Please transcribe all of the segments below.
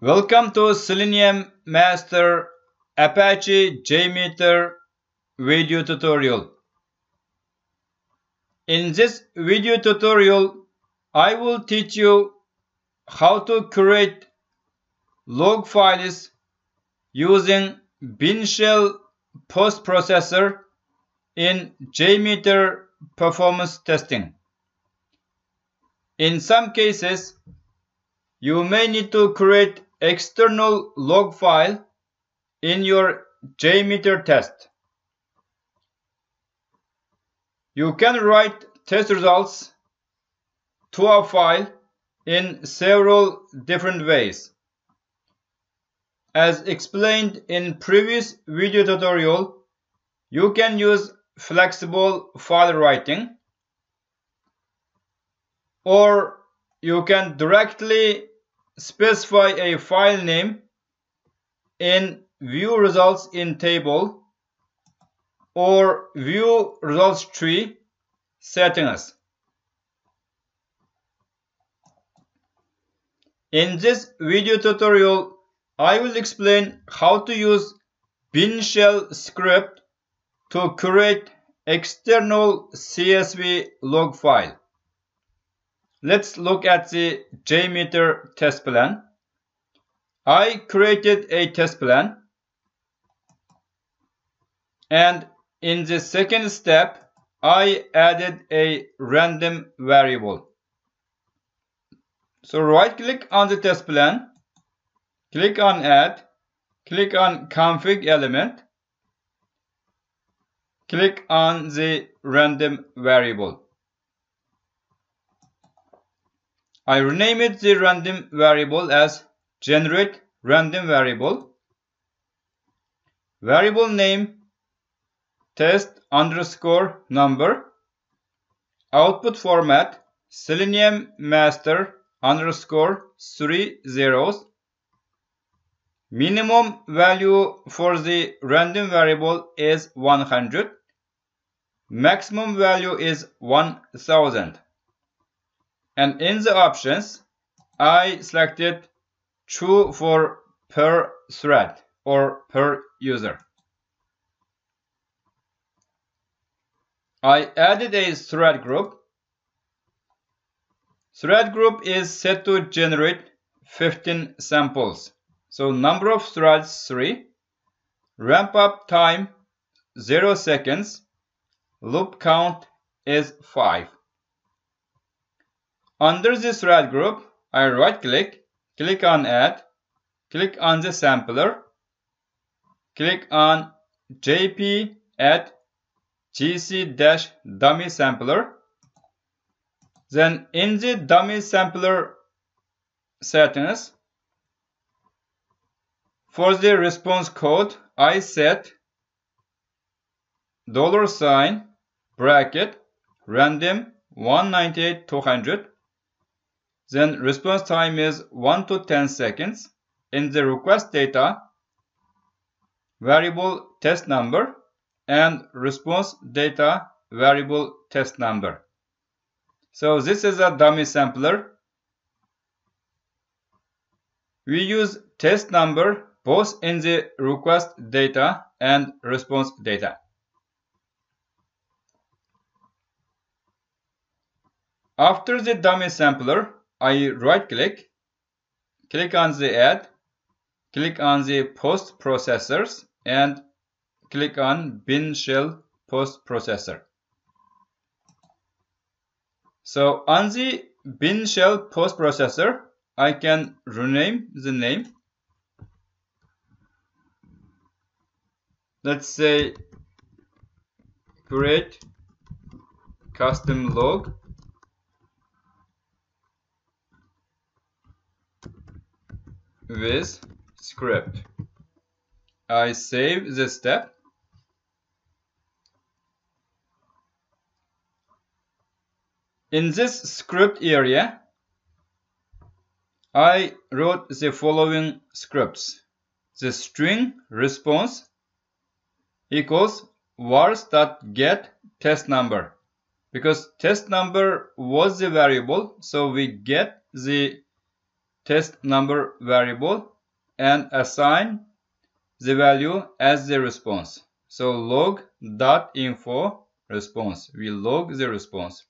Welcome to Selenium Master Apache JMeter video tutorial. In this video tutorial, I will teach you how to create log files using BeanShell post processor in JMeter performance testing. In some cases, you may need to create external log file in your JMeter test. You can write test results to a file in several different ways. As explained in previous video tutorial, you can use flexible file writing or you can directly specify a file name in view results in table or view results tree settings. In this video tutorial, I will explain how to use BeanShell script to create external CSV log file. Let's look at the JMeter test plan. I created a test plan and in the second step I added a random variable. So right click on the test plan, click on add, click on config element, click on the random variable. I renamed the random variable as generate random variable. Variable name test underscore number. Output format selenium master underscore three zeros. Minimum value for the random variable is 100. Maximum value is 1000 and in the options I selected true for per thread or per user. I added a thread group. Thread group is set to generate 15 samples. So number of threads 3. Ramp up time 0 seconds. Loop count is 5. Under this red group, I right click, click on add, click on the sampler, click on JP add GC-dummy sampler. Then in the dummy sampler settings, for the response code, I set dollar sign bracket random 198 200 then response time is 1 to 10 seconds. In the request data, variable test number and response data variable test number. So this is a dummy sampler. We use test number both in the request data and response data. After the dummy sampler, I right click, click on the add, click on the post processors and click on BeanShell post processor. So on the BeanShell post processor, I can rename the name. Let's say create custom log with script. I save the step. In this script area, I wrote the following scripts. The string response equals vars.get test number because test number was the variable so we get the test number variable and assign the value as the response. So log dot info response. We log the response.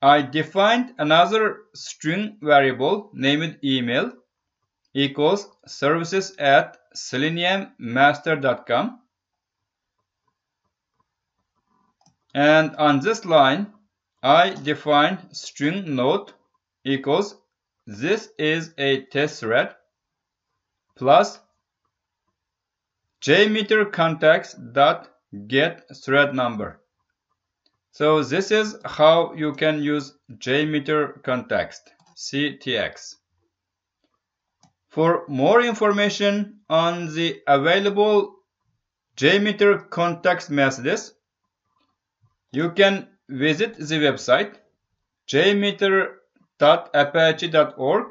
I defined another string variable named email equals services at seleniummaster.com and on this line I define string node equals this is a test thread plus jmeter context dot get thread number. So this is how you can use jmeter context CTX. For more information on the available JMeter context messages, you can visit the website jmeter.apache.org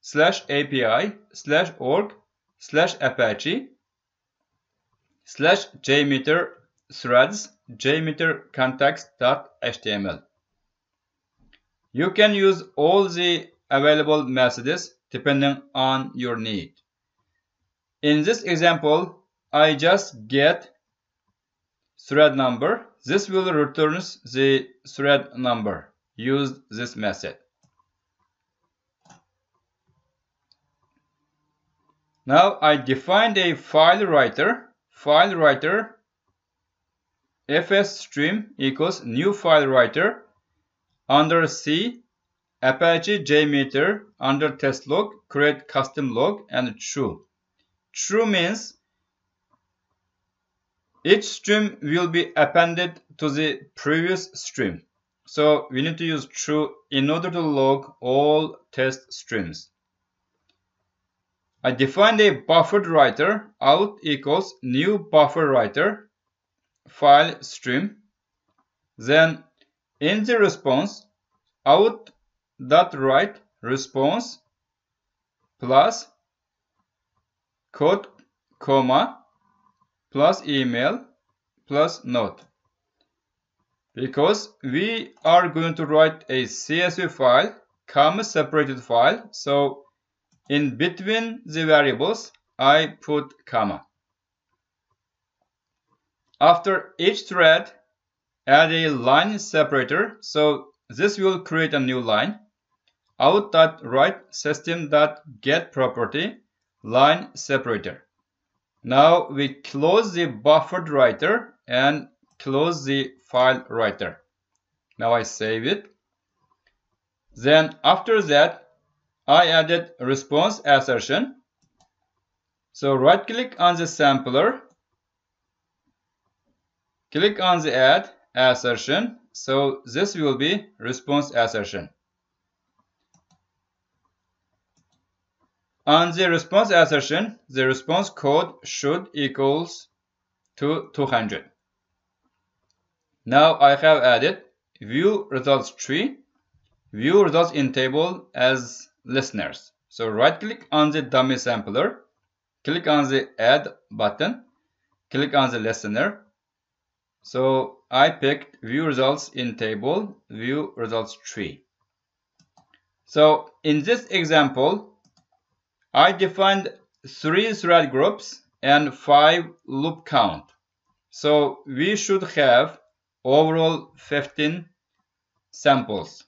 slash API slash org slash Apache slash jmeter threads jmeter. You can use all the available messages depending on your need. In this example, I just get thread number. This will return the thread number. Use this method. Now I defined a file writer. File writer fs stream equals new file writer under C Apache JMeter under test log, create custom log and true. True means each stream will be appended to the previous stream. So we need to use true in order to log all test streams. I defined a buffered writer out equals new buffer writer file stream. Then in the response out dot write response plus code comma plus email plus note because we are going to write a CSV file comma separated file so in between the variables I put comma after each thread add a line separator so this will create a new line out.write system.get property line separator. Now we close the buffered writer and close the file writer. Now I save it. Then after that, I added response assertion. So right click on the sampler, click on the add assertion. So this will be response assertion. On the response assertion, the response code should equals to 200. Now I have added view results tree, view results in table as listeners. So right click on the dummy sampler, click on the add button, click on the listener. So I picked view results in table, view results tree. So in this example, I defined three thread groups and five loop count. So we should have overall 15 samples.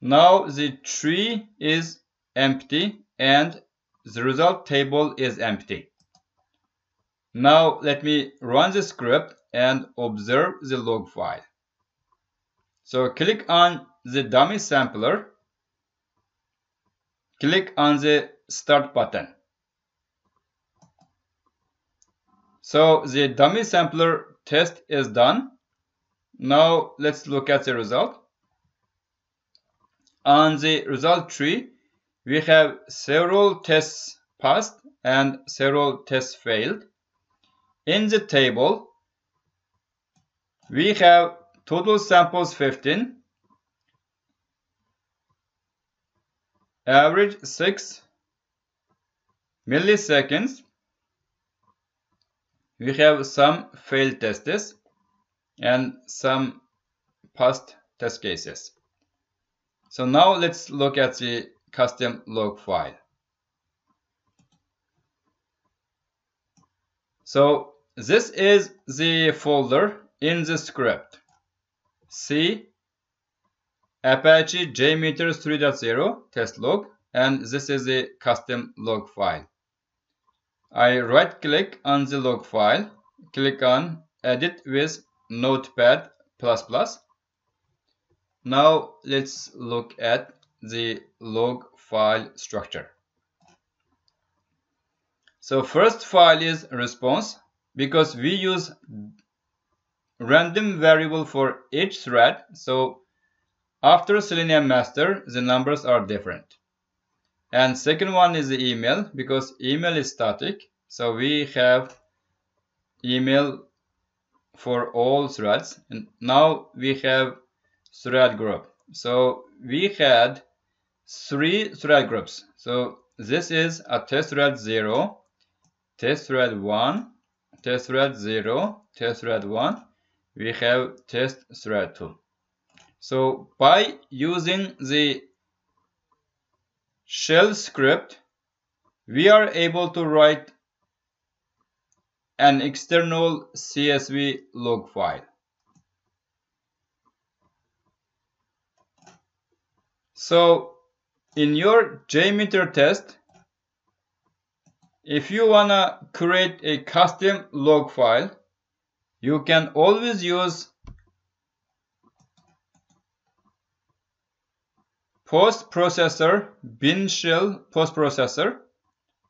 Now the tree is empty and the result table is empty. Now let me run the script and observe the log file. So click on the dummy sampler Click on the Start button. So the dummy sampler test is done. Now let's look at the result. On the result tree, we have several tests passed and several tests failed. In the table, we have total samples 15 average 6 milliseconds we have some failed tests and some past test cases So now let's look at the custom log file. So this is the folder in the script. C Apache JMeter 3.0 test log and this is the custom log file. I right click on the log file, click on edit with notepad++. Now let's look at the log file structure. So first file is response because we use random variable for each thread. So after Selenium master, the numbers are different. And second one is the email because email is static. So we have email for all threads. And now we have thread group. So we had three thread groups. So this is a test thread 0, test thread 1, test thread 0, test thread 1. We have test thread 2. So by using the shell script, we are able to write an external CSV log file. So in your JMeter test, if you wanna create a custom log file, you can always use post processor BeanShell post processor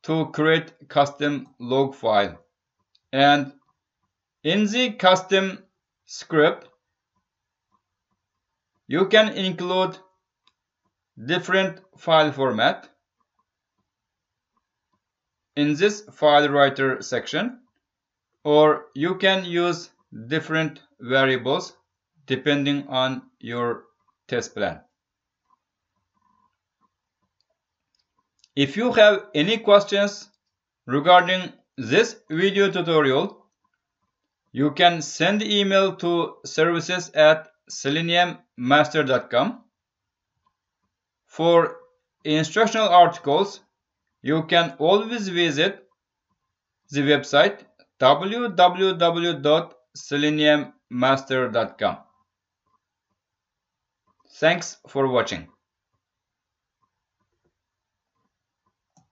to create custom log file. And in the custom script you can include different file format in this file writer section or you can use different variables depending on your test plan. If you have any questions regarding this video tutorial, you can send email to services at seleniummaster.com. For instructional articles, you can always visit the website www.seleniummaster.com. Thanks for watching.